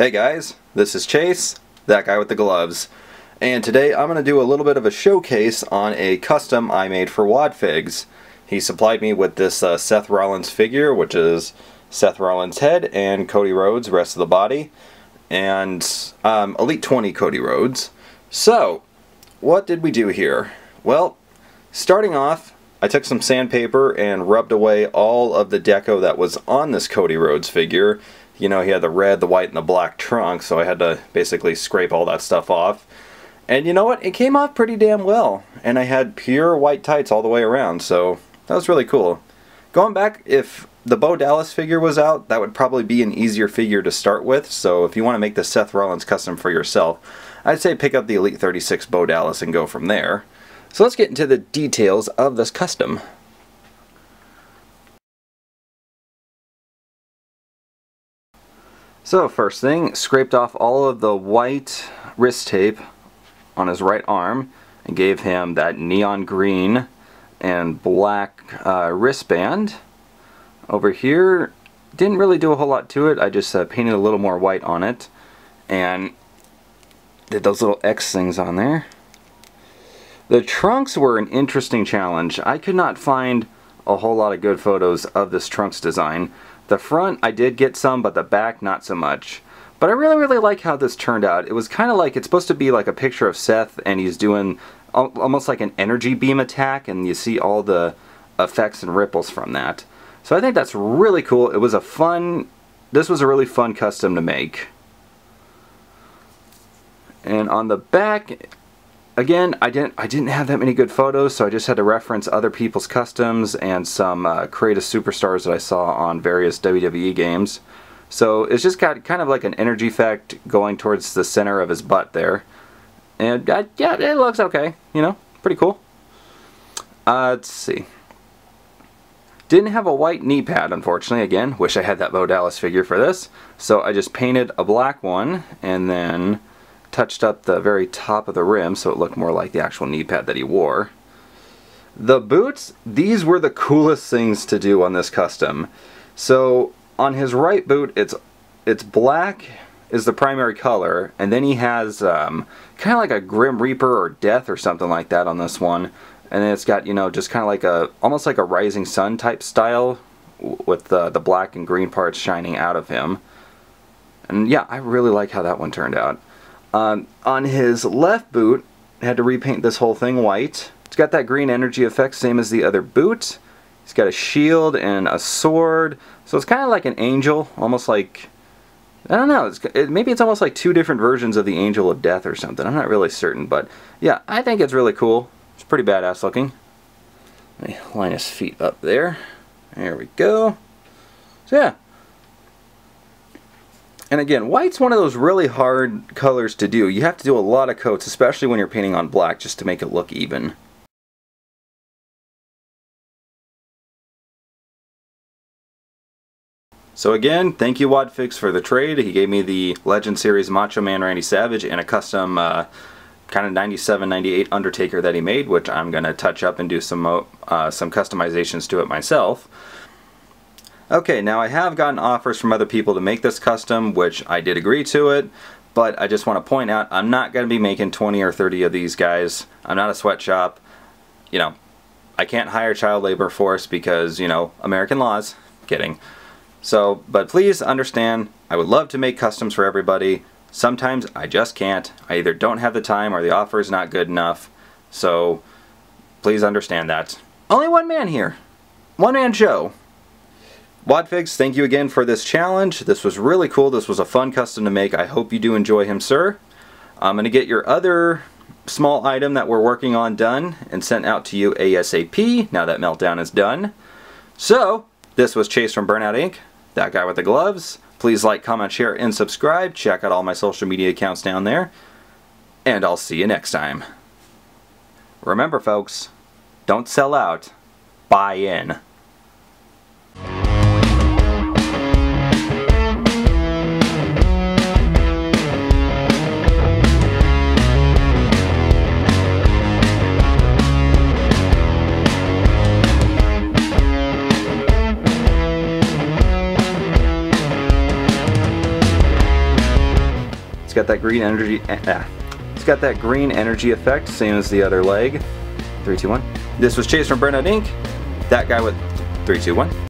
Hey guys, this is Chase, that guy with the gloves, and today I'm going to do a little bit of a showcase on a custom I made for Wodfigs. He supplied me with this uh, Seth Rollins figure, which is Seth Rollins' head and Cody Rhodes' rest of the body, and um, Elite 20 Cody Rhodes. So, what did we do here? Well, starting off, I took some sandpaper and rubbed away all of the deco that was on this Cody Rhodes figure you know, he had the red, the white, and the black trunk, so I had to basically scrape all that stuff off. And you know what? It came off pretty damn well. And I had pure white tights all the way around, so that was really cool. Going back, if the Bo Dallas figure was out, that would probably be an easier figure to start with, so if you want to make the Seth Rollins custom for yourself, I'd say pick up the Elite 36 Bo Dallas and go from there. So let's get into the details of this custom. So first thing, scraped off all of the white wrist tape on his right arm and gave him that neon green and black uh, wristband. Over here, didn't really do a whole lot to it. I just uh, painted a little more white on it and did those little X things on there. The trunks were an interesting challenge. I could not find a whole lot of good photos of this trunks design. The front, I did get some, but the back, not so much. But I really, really like how this turned out. It was kind of like, it's supposed to be like a picture of Seth, and he's doing almost like an energy beam attack, and you see all the effects and ripples from that. So I think that's really cool. It was a fun, this was a really fun custom to make. And on the back, again, I didn't I didn't have that many good photos, so I just had to reference other people's customs and some uh, creative superstars that I saw on various WWE games. So it's just got kind of like an energy effect going towards the center of his butt there. And uh, yeah, it looks okay, you know, pretty cool. Uh, let's see. Didn't have a white knee pad, unfortunately. Again, wish I had that Bo Dallas figure for this. So I just painted a black one and then touched up the very top of the rim so it looked more like the actual knee pad that he wore. The boots, these were the coolest things to do on this custom. So on his right boot, it's it's black is the primary color, and then he has um, kind of like a Grim Reaper or Death or something like that on this one. And then it's got, you know, just kind of like a, almost like a Rising Sun type style with the, the black and green parts shining out of him. And yeah, I really like how that one turned out. Um, on his left boot, had to repaint this whole thing white. It's got that green energy effect, same as the other boot. He's got a shield and a sword. So it's kind of like an angel, almost like, I don't know, it's, it, maybe it's almost like two different versions of the Angel of Death or something. I'm not really certain, but yeah, I think it's really cool. It's pretty badass looking. Let me line his feet up there. There we go. So yeah, and again, white's one of those really hard colors to do. You have to do a lot of coats, especially when you're painting on black, just to make it look even. So again, thank you Wodfigs for the trade. He gave me the Legend Series Macho Man Randy Savage and a custom uh, kind of 97, 98 Undertaker that he made, which I'm going to touch up and do some, uh, some customizations to it myself. Okay, now I have gotten offers from other people to make this custom, which I did agree to it, but I just want to point out I'm not going to be making 20 or 30 of these guys. I'm not a sweatshop. You know, I can't hire child labor force because, you know, American laws. Kidding. So, but please understand, I would love to make customs for everybody. Sometimes I just can't. I either don't have the time or the offer is not good enough. So, please understand that. Only one man here. One man show. Wodfigs, thank you again for this challenge. This was really cool. This was a fun custom to make. I hope you do enjoy him, sir. I'm going to get your other small item that we're working on done and sent out to you ASAP now that Meltdown is done. So, this was Chase from Burnout Inc., that guy with the gloves. Please like, comment, share, and subscribe. Check out all my social media accounts down there. And I'll see you next time. Remember, folks, don't sell out, buy in. Got that green energy. Uh, it's got that green energy effect, same as the other leg. Three, two, one. This was Chase from Burnout Inc. That guy with three, two, one.